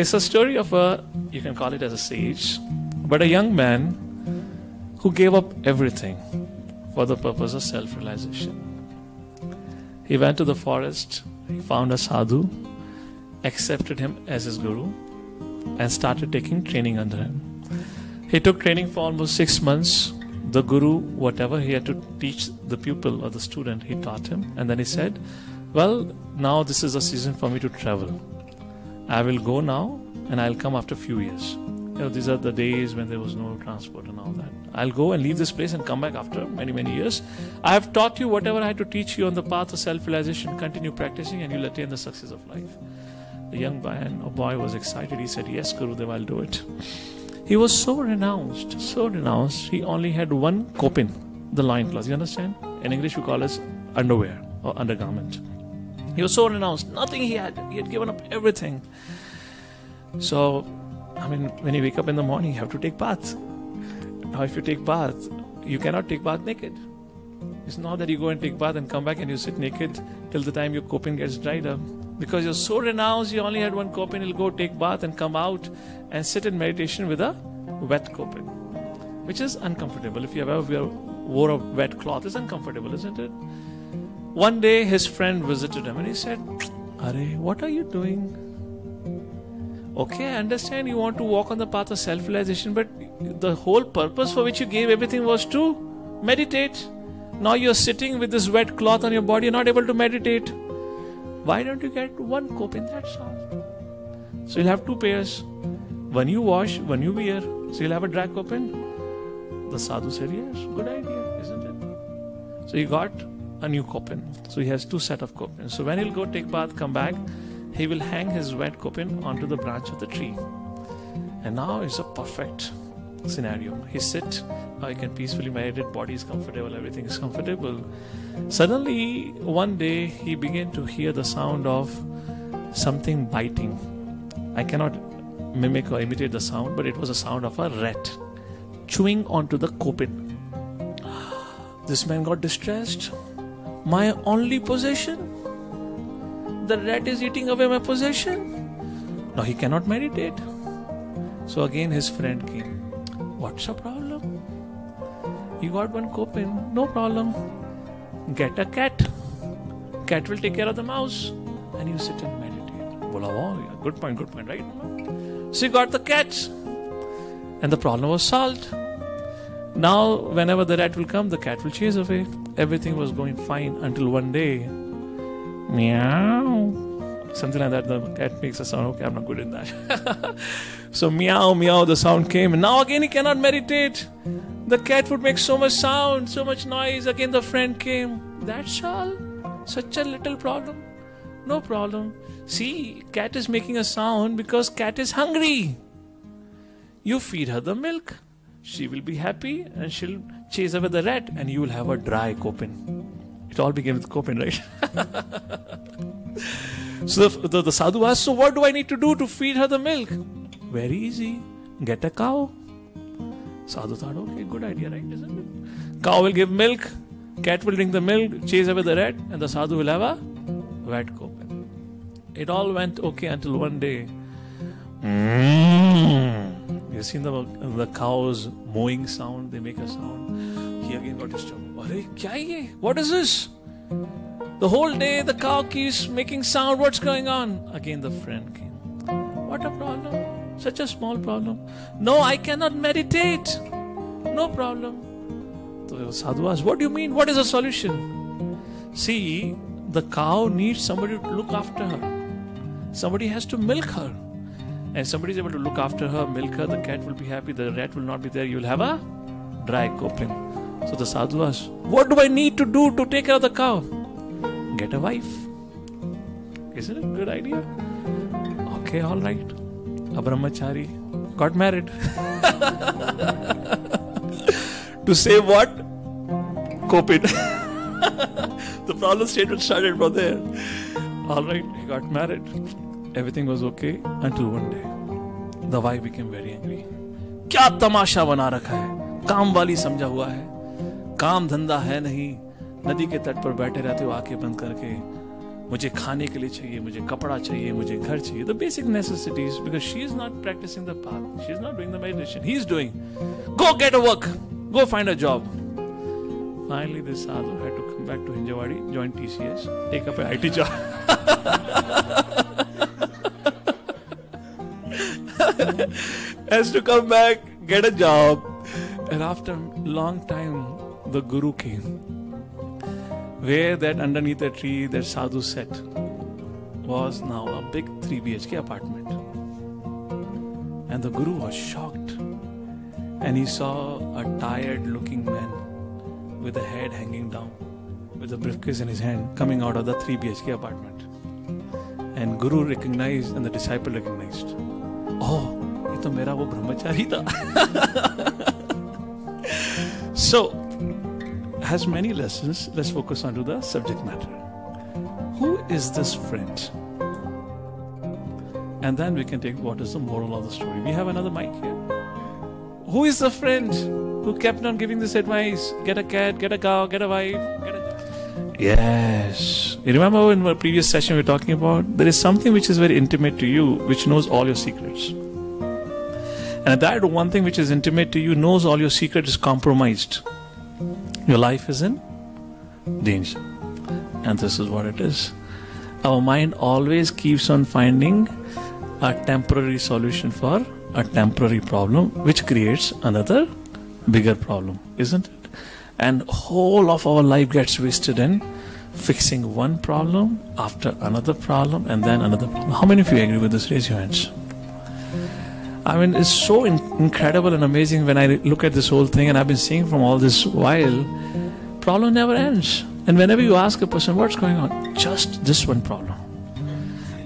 It's a story of a, you can call it as a sage, but a young man who gave up everything for the purpose of self realization. He went to the forest, he found a sadhu, accepted him as his guru, and started taking training under him. He took training for almost six months. The guru, whatever he had to teach the pupil or the student, he taught him. And then he said, Well, now this is a season for me to travel. I will go now and I'll come after a few years. You know, these are the days when there was no transport and all that. I'll go and leave this place and come back after many, many years. I have taught you whatever I had to teach you on the path of self realization. Continue practicing and you'll attain the success of life. The young man or boy was excited. He said, Yes, Gurudev, I'll do it. He was so renounced, so renounced. He only had one kopin, the loincloth. You understand? In English, we call it underwear or undergarment. He was so renounced. Nothing he had. He had given up everything. So, I mean, when you wake up in the morning, you have to take bath. Now, if you take bath, you cannot take bath naked. It's not that you go and take bath and come back and you sit naked till the time your kopin gets dried up. Because you're so renounced, you only had one kopin, you'll go take bath and come out and sit in meditation with a wet kopin, which is uncomfortable. If you ever wore a wet cloth, it's uncomfortable, isn't it? One day his friend visited him and he said, Are, what are you doing? Okay, I understand you want to walk on the path of self realization, but the whole purpose for which you gave everything was to meditate. Now you're sitting with this wet cloth on your body, you're not able to meditate. Why don't you get one kopin? That's all. So you'll have two pairs. One you wash, one you wear. So you'll have a dry kopin. The sadhu said, Yes, good idea, isn't it? So he got a new kopin. So he has two set of kopins. So when he'll go take bath, come back, he will hang his wet kopin onto the branch of the tree. And now it's a perfect scenario. He sit, I can peacefully meditate, body is comfortable, everything is comfortable. Suddenly, one day, he began to hear the sound of something biting. I cannot mimic or imitate the sound, but it was a sound of a rat chewing onto the kopin. This man got distressed. My only possession? The rat is eating away my possession. Now he cannot meditate. So again his friend came. What's the problem? You got one kopin, no problem. Get a cat. Cat will take care of the mouse. And you sit and meditate. Bola, wow, yeah, good point, good point, right? So you got the cat. And the problem was solved. Now, whenever the rat will come, the cat will chase away. Everything was going fine until one day, meow, something like that. The cat makes a sound. Okay, I'm not good in that. so meow, meow, the sound came, and now again he cannot meditate. The cat would make so much sound, so much noise. Again, the friend came. That's all. Such a little problem. No problem. See, cat is making a sound because cat is hungry. You feed her the milk. She will be happy and she'll chase away the rat and you will have a dry kopin. It all began with kopin, right? so the, the, the sadhu asked, So what do I need to do to feed her the milk? Very easy. Get a cow. Sadhu thought, okay, good idea, right? Isn't it? Cow will give milk, cat will drink the milk, chase away the rat, and the sadhu will have a wet kopin. It all went okay until one day. Mm. You seen the the cows mowing sound? They make a sound. He again got disturbed. Are kya ye? What is this? The whole day the cow keeps making sound. What's going on? Again the friend came. What a problem! Such a small problem. No, I cannot meditate. No problem. So Sadhu asked, What do you mean? What is the solution? See, the cow needs somebody to look after her. Somebody has to milk her. And somebody is able to look after her, milk her, the cat will be happy, the rat will not be there, you'll have a dry kopin. So the sadhu asked, What do I need to do to take care of the cow? Get a wife. Isn't it a good idea? Okay, all right. A brahmachari got married. to save what? Kopin. the problem statement started from there. All right, he got married. Everything was okay until one day. The wife became very angry. क्या तमाशा बना रखा है? काम वाली समझा हुआ है। काम धंधा है नहीं। नदी के तट पर बैठे रहते हो आँखें बंद करके। मुझे खाने के लिए चाहिए मुझे कपड़ा चाहिए मुझे घर चाहिए। The basic necessities because she is not practising the path she is not doing the meditation he is doing go get a work go find a job this sadhu had to come back to Hinjawadi, join TCS, take up an IT job. Has to come back, get a job. And after long time, the guru came. Where that underneath the tree that sadhu sat was now a big 3 BHK apartment. And the guru was shocked. And he saw a tired looking man with a head hanging down, with a briefcase in his hand, coming out of the 3 BHK apartment. And Guru recognized and the disciple recognized. Oh, ये तो मेरा वो ब्रह्मचारी था. so, has many lessons. Let's focus on to the subject matter. Who is this friend? And then we can take what is the moral of the story. We have another mic here. Who is the friend who kept on giving this advice? Get a cat, get a cow, get a wife, get a. Yes. You remember in our previous session we were talking about there is something which is very intimate to you, which knows all your secrets. And that one thing which is intimate to you knows all your secret is compromised. Your life is in danger. And this is what it is. Our mind always keeps on finding a temporary solution for a temporary problem which creates another bigger problem, isn't it? And whole of our life gets wasted in fixing one problem after another problem and then another problem. How many of you agree with this? Raise your hands. I mean, it's so in- incredible and amazing when I look at this whole thing, and I've been seeing from all this while, problem never ends. And whenever you ask a person, what's going on? Just this one problem.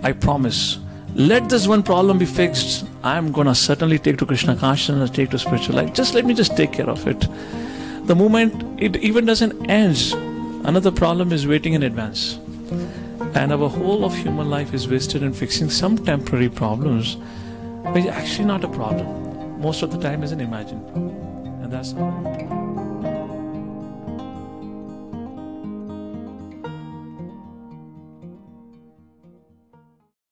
I promise. Let this one problem be fixed. I'm gonna certainly take to Krishna consciousness, take to spiritual life. Just let me just take care of it. The moment it even doesn't end, another problem is waiting in advance. And our whole of human life is wasted in fixing some temporary problems, which is actually not a problem. Most of the time is an imagined problem. And that's how.